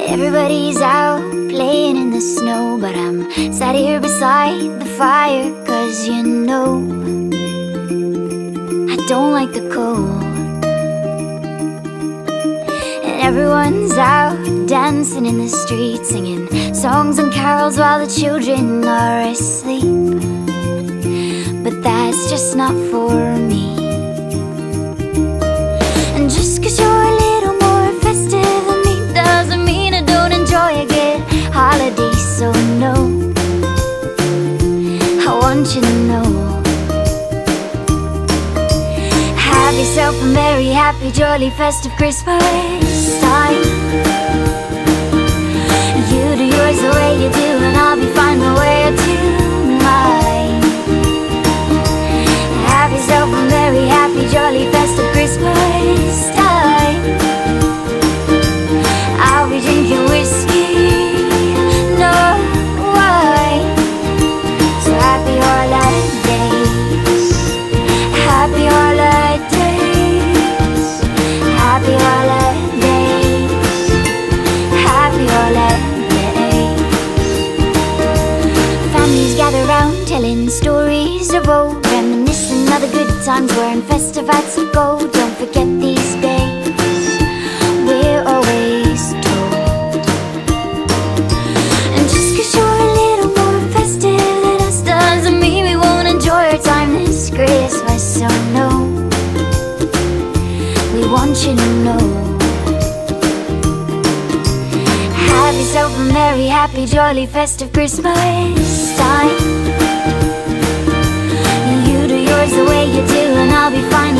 Everybody's out playing in the snow, but I'm sat here beside the fire, cause you know I don't like the cold. And everyone's out dancing in the street, singing songs and carols while the children are asleep. But that's just not for me. And just cause you're a little more festive than me doesn't mean I don't enjoy a good holiday. So, no, I want you to know. Have yourself a merry, happy, jolly, festive Christmas time. You do, gather round telling stories of old, reminiscing of the good times wearing festive hats of gold. Don't forget these days, we're always told. And just cause you're a little more festive than us doesn't mean we won't enjoy our time this Christmas. So, no, we want you to know. Yourself a merry, happy, jolly, festive Christmas time. You do yours the way you do, and I'll be fine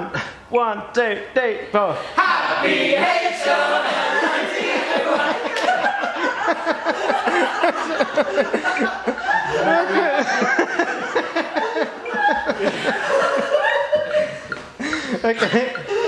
One, one, two, three, four. Happy okay.